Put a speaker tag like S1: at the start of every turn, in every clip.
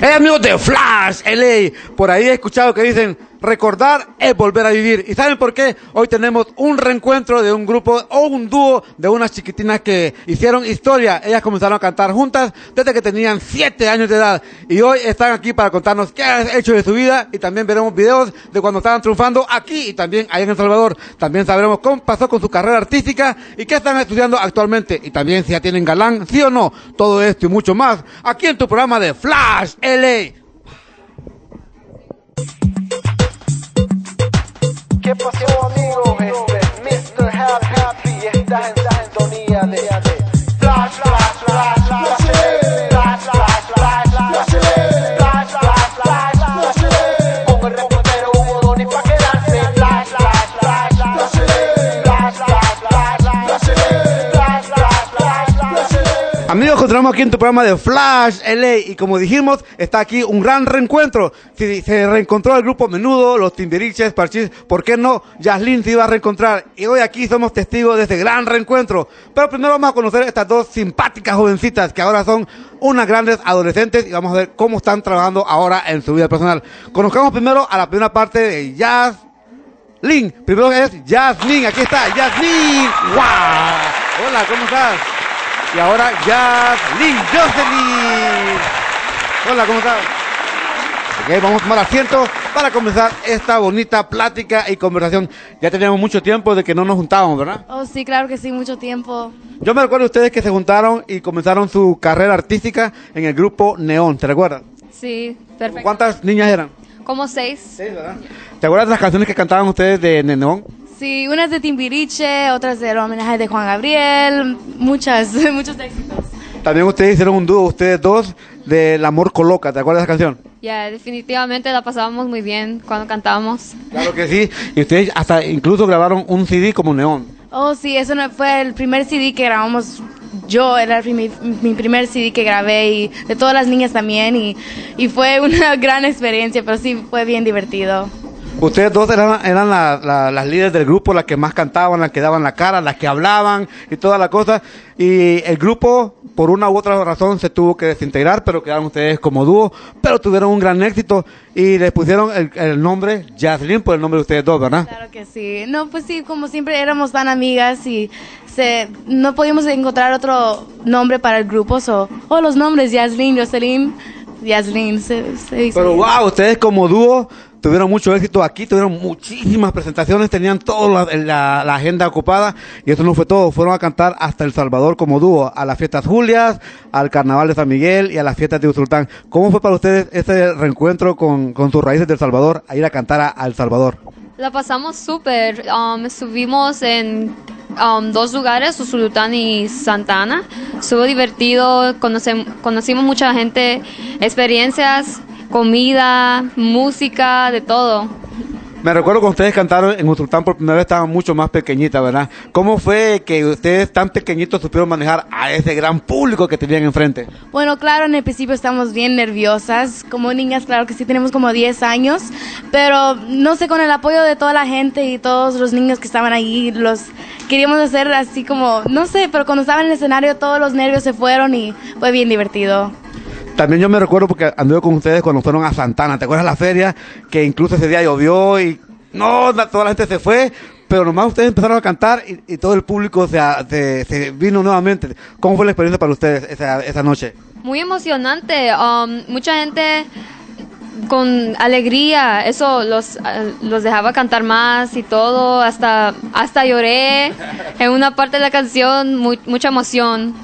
S1: Hey amigos de Flash LA, por ahí he escuchado que dicen recordar es volver a vivir. ¿Y saben por qué? Hoy tenemos un reencuentro de un grupo o un dúo de unas chiquitinas que hicieron historia. Ellas comenzaron a cantar juntas desde que tenían 7 años de edad. Y hoy están aquí para contarnos qué han hecho de su vida y también veremos videos de cuando estaban triunfando aquí y también allá en El Salvador. También sabremos cómo pasó con su carrera artística y qué están estudiando actualmente. Y también si ya tienen galán, sí o no. Todo esto y mucho más aquí en tu programa de Flash LA.
S2: hands.
S1: Amigos, continuamos aquí en tu programa de Flash LA y como dijimos, está aquí un gran reencuentro. Se, se reencontró el grupo Menudo, los Timbiriches, Parchís, ¿por qué no? Yaslin se iba a reencontrar y hoy aquí somos testigos de este gran reencuentro. Pero primero vamos a conocer estas dos simpáticas jovencitas que ahora son unas grandes adolescentes y vamos a ver cómo están trabajando ahora en su vida personal. Conozcamos primero a la primera parte de Jazz. Primero es Jasmine, aquí está, Jasmine, wow, hola, ¿cómo estás? Y ahora Jasmine, Jocelyn. Hola, ¿cómo estás? Ok, vamos a tomar asiento para comenzar esta bonita plática y conversación. Ya teníamos mucho tiempo de que no nos juntábamos, ¿verdad?
S3: Oh, sí, claro que sí, mucho tiempo.
S1: Yo me recuerdo de ustedes que se juntaron y comenzaron su carrera artística en el grupo Neón, ¿te recuerdas?
S3: Sí, perfecto.
S1: ¿Cuántas niñas eran?
S3: Como seis.
S1: Seis, ¿verdad? ¿Te acuerdas de las canciones que cantaban ustedes de Neón?
S3: Sí, unas de Timbiriche, otras del homenaje de Juan Gabriel, muchas, muchos éxitos.
S1: También ustedes hicieron un dúo, ustedes dos, del Amor Coloca, ¿te acuerdas de esa canción?
S3: Ya, definitivamente la pasábamos muy bien cuando cantábamos.
S1: Claro que sí, y ustedes hasta incluso grabaron un CD como Neón.
S3: Oh, sí, eso no fue el primer CD que grabamos. Yo era el mi, mi primer CD que grabé y de todas las niñas también y, y fue una gran experiencia, pero sí fue bien divertido.
S1: Ustedes dos eran, eran la- la- las líderes del grupo, las que más cantaban, las que daban la cara, las que hablaban y toda la cosa. Y el grupo, por una u otra razón, se tuvo que desintegrar, pero quedaron ustedes como dúo, pero tuvieron un gran éxito y les pusieron el, el nombre Jaslyn por el nombre de ustedes dos, ¿verdad?
S3: Claro que sí. No, pues sí, como siempre éramos tan amigas y se, no podíamos encontrar otro nombre para el grupo. O oh, los nombres, Yaslin, Jocelyn, Yaslin. Se, se dice.
S1: Pero wow, ustedes como dúo tuvieron mucho éxito aquí, tuvieron muchísimas presentaciones, tenían toda la, agenda ocupada y eso no fue todo, fueron a cantar hasta El Salvador como dúo, a las fiestas Julias, al Carnaval de San Miguel y a las fiestas de Usultán. ¿Cómo fue para ustedes ese reencuentro con, con sus raíces del Salvador, a ir a cantar a, El Salvador?
S4: La pasamos súper. Um, estuvimos en um, dos lugares, Usulután y Santana. Estuvo divertido, conocem- conocimos mucha gente, experiencias, comida, música, de todo.
S1: Me recuerdo cuando ustedes cantaron en Usultán por primera vez estaban mucho más pequeñitas, ¿verdad? ¿Cómo fue que ustedes tan pequeñitos supieron manejar a ese gran público que tenían enfrente?
S3: Bueno, claro, en el principio estamos bien nerviosas. Como niñas, claro que sí, tenemos como 10 años. Pero no sé, con el apoyo de toda la gente y todos los niños que estaban ahí, los queríamos hacer así como, no sé, pero cuando estaba en el escenario todos los nervios se fueron y fue bien divertido.
S1: También yo me recuerdo porque anduve con ustedes cuando fueron a Santana. ¿Te acuerdas la feria? Que incluso ese día llovió y no, toda la gente se fue. Pero nomás ustedes empezaron a cantar y, todo el público se, se, vino nuevamente. ¿Cómo fue la experiencia para ustedes esa, esa noche?
S4: Muy emocionante. um, mucha gente con alegría, eso los, eh, los dejaba cantar más y todo. Hasta, hasta lloré en una parte de la canción, mu- mucha emoción.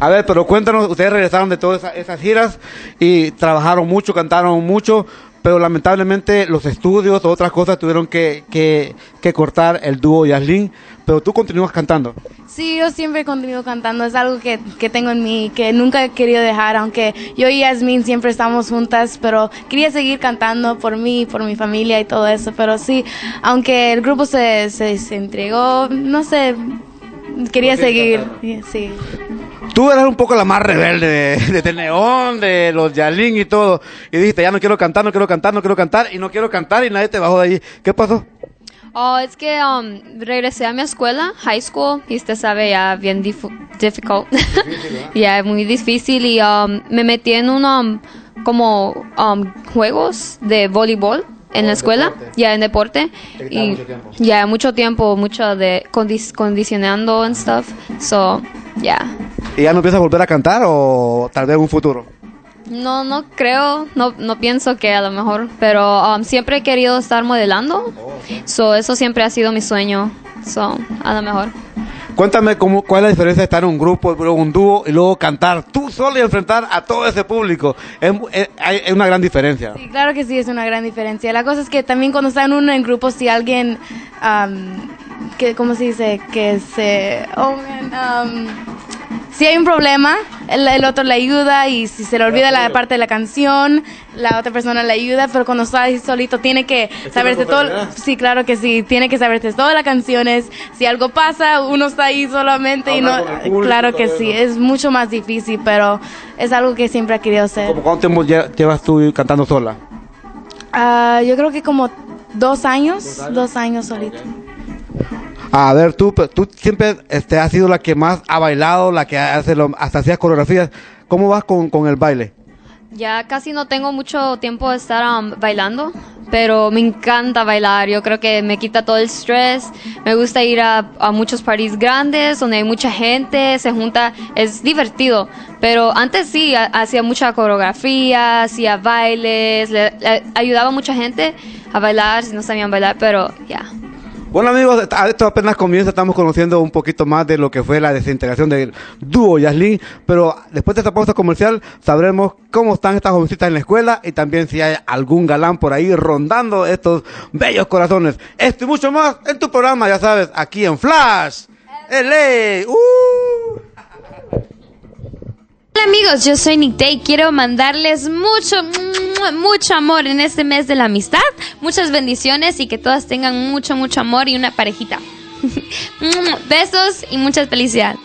S1: A ver, pero cuéntanos, ustedes regresaron de todas esa- esas giras y trabajaron mucho, cantaron mucho, pero lamentablemente los estudios o otras cosas tuvieron que, que, que cortar el dúo Yaslin, pero tú continúas cantando.
S3: Sí, yo siempre he continuado cantando, es algo que, que tengo en mí, que nunca he querido dejar, aunque yo y Yasmin siempre estamos juntas, pero quería seguir cantando por mí, por mi familia y todo eso, pero sí, aunque el grupo se, se, se entregó, no sé, quería seguir, sí.
S1: Tú eras un poco la más rebelde de, de, Neón, de los Yalin y todo. Y dijiste, ya no quiero cantar, no quiero cantar, no quiero cantar, y no quiero cantar, y nadie te bajó de ahí. ¿Qué pasó?
S4: Oh, es que um, regresé a mi escuela, high school, y usted sabe, ya bien difficult. Ya, muy difícil. Y um, me metí en un, um, como, um, juegos de voleibol en la escuela, ya en deporte. Y
S1: mucho tiempo.
S4: ya, mucho tiempo, mucho de condi- condicionando and stuff. So, yeah.
S1: ¿Y ya no piensas volver a cantar o tal vez en un futuro?
S4: No, no creo, no, no pienso que a lo mejor, pero um, siempre he querido estar modelando. So, eso siempre ha sido mi sueño. So, a lo mejor.
S1: Cuéntame cómo, cuál es la diferencia de estar en un grupo, un dúo y luego cantar tú solo y enfrentar a todo ese público. Es, es- una gran diferencia.
S3: Sí, claro que sí, es una gran diferencia. La cosa es que también cuando están uno en grupo, si alguien, am, que, ¿cómo se dice? Que se... oh, man, am, si hay un problema, el, el otro le ayuda y si se le olvida la parte de la canción, la otra persona le ayuda, pero cuando está ahí solito tiene que saberse todo. Sí, claro que sí, tiene que saberse todas las canciones. Si algo pasa, uno está ahí solamente y no... Claro que sí, es mucho más difícil, pero es algo que siempre ha querido hacer.
S1: ¿Cómo ¿Cuánto tiempo lle- llevas tú cantando sola?
S3: Ah, yo creo que como dos años, dos años, solito.
S1: A ver, tú, tú siempre este, has sido la que más ha bailado, la que hace lo, hasta hacías coreografías. ¿Cómo vas con, con el baile?
S4: Ya casi no tengo mucho tiempo de estar um, bailando, pero me encanta bailar. Yo creo que me quita todo el estrés. Me gusta ir a, a muchos parties grandes donde hay mucha gente, se junta, es divertido. Pero antes sí, ha- hacía mucha coreografía, hacía bailes, le, le ayudaba a mucha gente a bailar si no sabían bailar, pero ya.
S1: Bueno amigos, a- esto apenas comienza, estamos conociendo un poquito más de lo que fue la desintegración del dúo Yaslin, pero después de esta pausa comercial sabremos cómo están estas jovencitas en la escuela y también si hay algún galán por ahí rondando estos bellos corazones. Esto y mucho más en tu programa, ya sabes, aquí en Flash. LA. ¡Uh!
S5: Hola amigos, yo soy Nick Day. Quiero mandarles mucho, mucho amor en este mes de la amistad. Muchas bendiciones y que todas tengan mucho, mucho amor y una parejita. Besos y mucha felicidad.